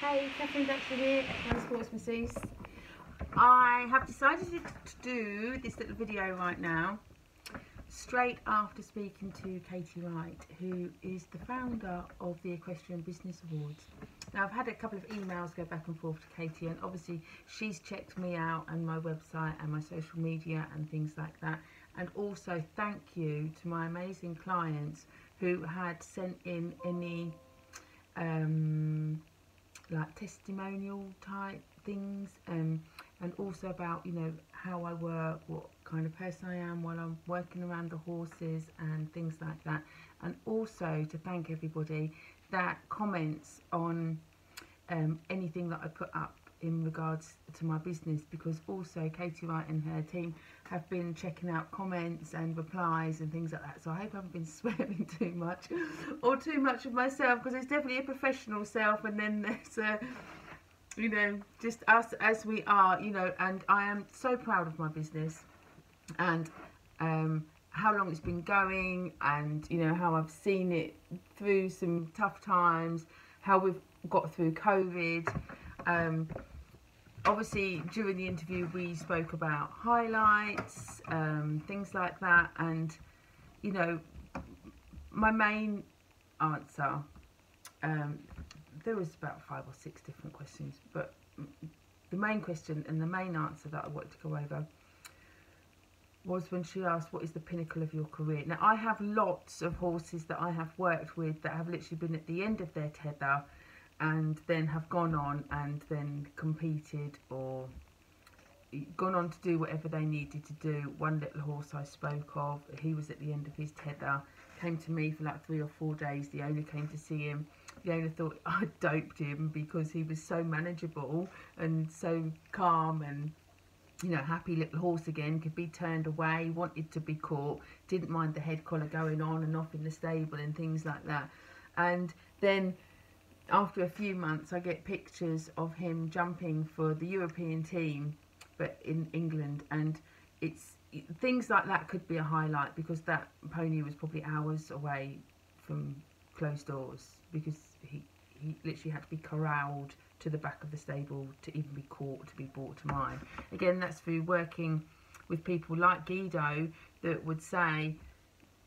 Hey, Catherine Dachtler here at Sports Masseuse. I have decided to do this little video right now straight after speaking to Katie Wright, who is the founder of the Equestrian Business Awards. Now, I've had a couple of emails go back and forth to Katie, and obviously, she's checked me out and my website and my social media and things like that. And also, thank you to my amazing clients who had sent in any um, like testimonial type things um, and also about you know how I work what kind of person I am while I'm working around the horses and things like that. And also to thank everybody that comments on um, anything that I put up in regards to my business because also Katie Wright and her team have been checking out comments and replies and things like that. So I hope I haven't been swearing too much or too much of myself because it's definitely a professional self and then there's you know just us as we are you know and I am so proud of my business and um, how long it's been going and you know how I've seen it through some tough times how we've got through COVID um, obviously during the interview we spoke about highlights, um, things like that, and you know, my main answer, um, there was about five or six different questions, but the main question and the main answer that I wanted to go over was when she asked what is the pinnacle of your career. Now I have lots of horses that I have worked with that have literally been at the end of their tether and then have gone on and then competed or gone on to do whatever they needed to do. One little horse I spoke of, he was at the end of his tether, came to me for like three or four days. The owner came to see him. The owner thought I doped him because he was so manageable and so calm and you know, happy little horse again, could be turned away, wanted to be caught, didn't mind the head collar going on and off in the stable and things like that. And then after a few months, I get pictures of him jumping for the European team, but in England, and it's things like that could be a highlight because that pony was probably hours away from closed doors because he he literally had to be corralled to the back of the stable to even be caught to be brought to mine. Again, that's through working with people like Guido that would say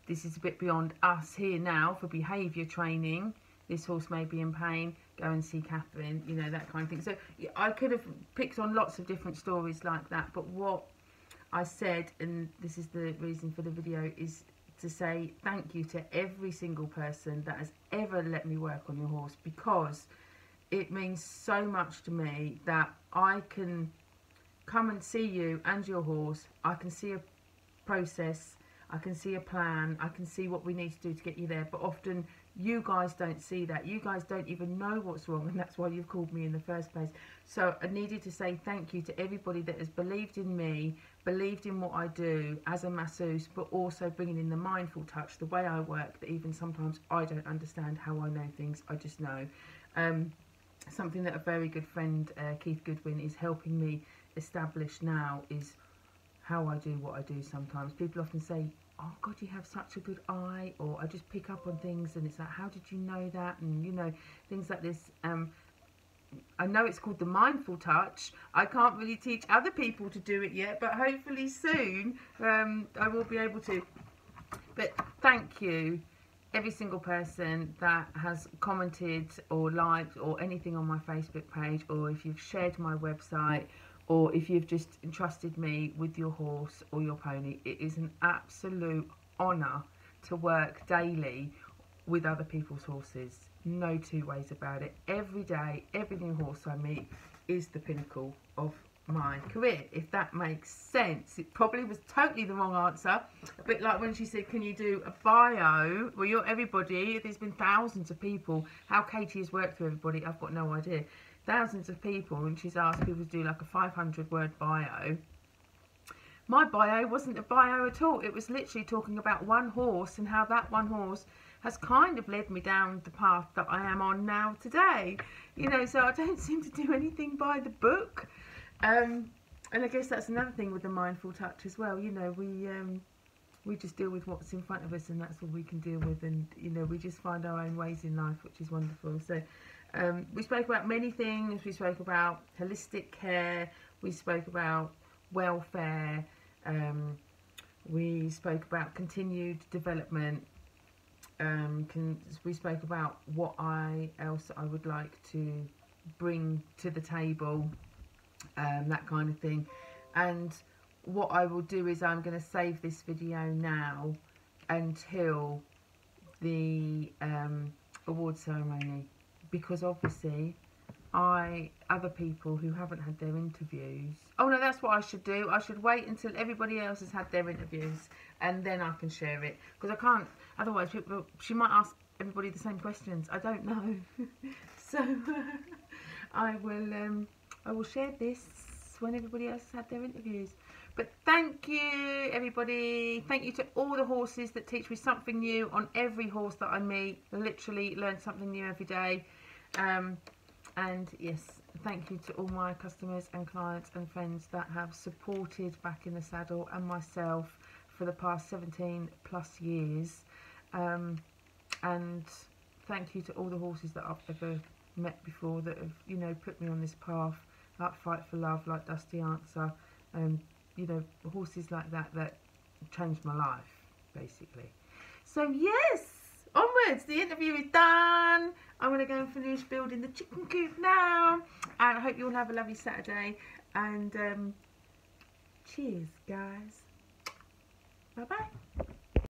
this is a bit beyond us here now for behaviour training this horse may be in pain, go and see Catherine, you know, that kind of thing. So I could have picked on lots of different stories like that, but what I said, and this is the reason for the video, is to say thank you to every single person that has ever let me work on your horse because it means so much to me that I can come and see you and your horse. I can see a process, I can see a plan, I can see what we need to do to get you there. But often you guys don't see that. You guys don't even know what's wrong and that's why you've called me in the first place. So i needed to say thank you to everybody that has believed in me believed in what i do as a masseuse but also bringing in the mindful touch the way i work that even sometimes i don't understand how i know things. I just know. Um, something that a very good friend uh, keith goodwin is helping me establish now is how i do what i do sometimes people often say oh god you have such a good eye or i just pick up on things and it's like how did you know that and you know things like this um I know it's called the mindful touch. I can't really teach other people to do it yet, but hopefully soon um, I will be able to. But thank you, every single person that has commented or liked or anything on my Facebook page, or if you've shared my website, or if you've just entrusted me with your horse or your pony, it is an absolute honour to work daily with other people's horses. No two ways about it. Every day, every new horse I meet is the pinnacle of my career, if that makes sense. It probably was totally the wrong answer. A bit like when she said, can you do a bio? Well, you're everybody. There's been thousands of people. How Katie has worked with everybody, I've got no idea thousands of people and she's asked people to do like a 500 word bio. My bio wasn't a bio at all. It was literally talking about one horse and how that one horse has kind of led me down the path that I am on now today. You know so I don't seem to do anything by the book. Um, and I guess that's another thing with the mindful touch as well. You know we um, we just deal with what's in front of us and that's what we can deal with. And you know we just find our own ways in life which is wonderful. So Um, we spoke about many things. We spoke about holistic care. We spoke about welfare. Um, we spoke about continued development. Um, can, we spoke about what I else I would like to bring to the table, um, that kind of thing. And what I will do is I'm going to save this video now until the um, award ceremony because obviously I other people who haven't had their interviews. Oh no, that's what I should do. I should wait until everybody else has had their interviews and then I can share it because I can't. Otherwise, people she might ask everybody the same questions. I don't know. so I will um, I will share this when everybody else has had their interviews. But thank you, everybody. Thank you to all the horses that teach me something new on every horse that I meet. Literally learn something new every day. Um, and yes, thank you to all my customers and clients and friends that have supported Back in the Saddle and myself for the past 17 plus years. Um, and thank you to all the horses that I've ever met before that have, you know, put me on this path, like Fight for Love, like Dusty Answer, and, you know, horses like that that changed my life, basically. So, yes, onwards, the interview is done. I'm going to go and finish building the chicken coop now. And I hope you all have a lovely Saturday. And um, cheers, guys. Bye-bye.